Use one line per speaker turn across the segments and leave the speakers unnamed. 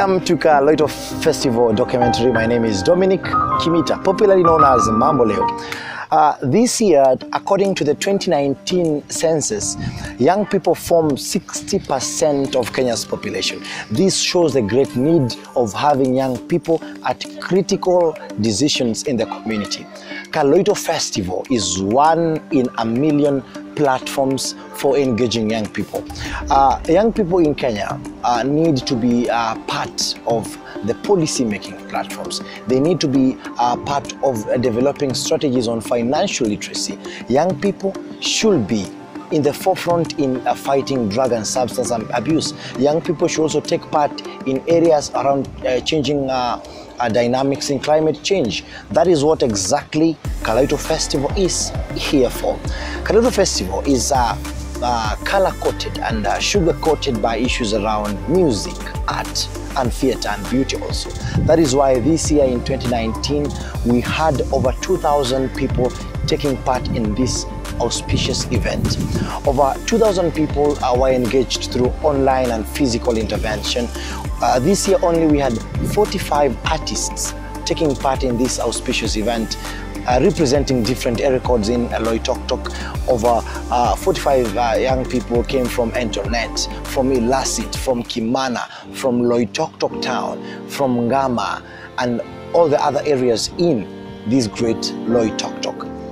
Welcome to Kaloito Festival documentary. My name is Dominic Kimita, popularly known as Mambo Leo. Uh, this year, according to the 2019 census, young people form 60% of Kenya's population. This shows the great need of having young people at critical decisions in the community. Kaloito Festival is one in a million platforms for engaging young people. Uh, young people in Kenya uh, need to be uh, part of the policy making platforms. They need to be uh, part of developing strategies on financial literacy. Young people should be in the forefront in uh, fighting drug and substance abuse. Young people should also take part in areas around uh, changing uh, uh, dynamics in climate change. That is what exactly Kaloito Festival is here for. Kaloito Festival is uh, uh, color coated and uh, sugar coated by issues around music, art, and theatre and beauty also. That is why this year in 2019 we had over 2,000 people taking part in this auspicious event. Over 2,000 people were engaged through online and physical intervention. Uh, this year only we had 45 artists taking part in this auspicious event. Uh, representing different air records in Loitoktok. Over uh, 45 uh, young people came from Entonet, from Ilasit, from Kimana, from Loitoktok town, from Ngama, and all the other areas in this great Loitoktok.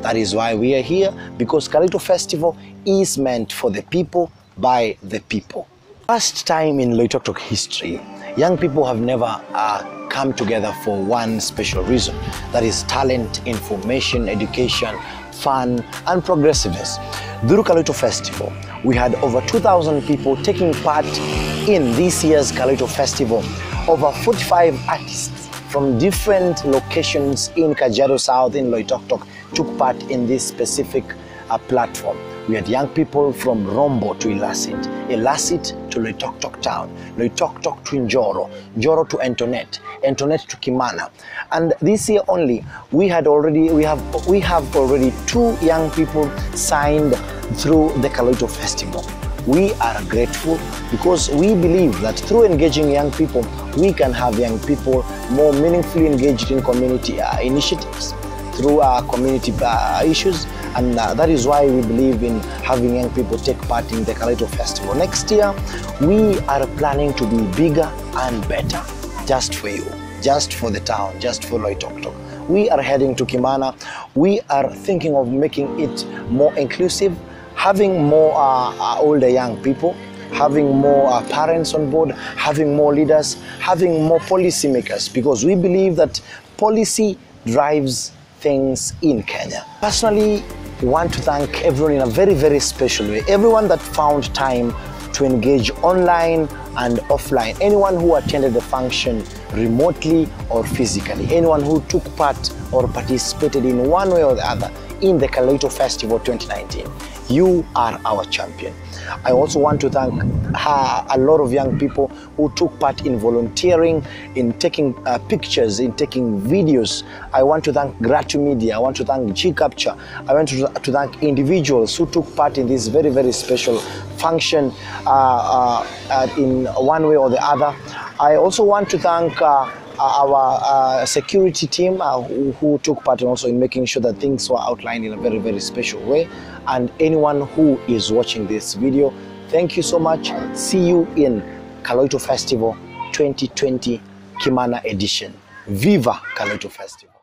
That is why we are here, because Kaloito Festival is meant for the people, by the people. First time in Loitoktok history, young people have never uh, come together for one special reason that is talent, information, education, fun, and progressiveness. Through Kaloito Festival, we had over 2,000 people taking part in this year's Kaloito Festival. Over 45 artists from different locations in Kajiado South, in Loitoktok, took part in this specific uh, platform. We had young people from Rombo to Ilasit, Ilasit to Loitoktok town, Loitoktok to Njoro, Njoro to Entonet, Entonet to Kimana. And this year only, we had already we have we have already two young people signed through the Kaloito Festival. We are grateful because we believe that through engaging young people, we can have young people more meaningfully engaged in community uh, initiatives through our community uh, issues and uh, that is why we believe in having young people take part in the Kaloito Festival. Next year, we are planning to be bigger and better just for you, just for the town, just for Loitoktok. We are heading to Kimana. We are thinking of making it more inclusive, having more uh, uh, older young people, having more uh, parents on board, having more leaders, having more policymakers, because we believe that policy drives things in Kenya. Personally, want to thank everyone in a very, very special way. Everyone that found time to engage online and offline. Anyone who attended the function remotely or physically. Anyone who took part or participated in one way or the other in the Kaloito Festival 2019. You are our champion. I also want to thank uh, a lot of young people who took part in volunteering, in taking uh, pictures, in taking videos. I want to thank Gratu Media. I want to thank G Capture. I want to, to thank individuals who took part in this very, very special function uh, uh in one way or the other. I also want to thank uh, our uh, security team uh, who, who, took part also in making sure that things were outlined in a very, very special way. And anyone who is watching this video, thank you so much. See you in Kaloito Festival 2020 Kimana edition. Viva Kaloito Festival.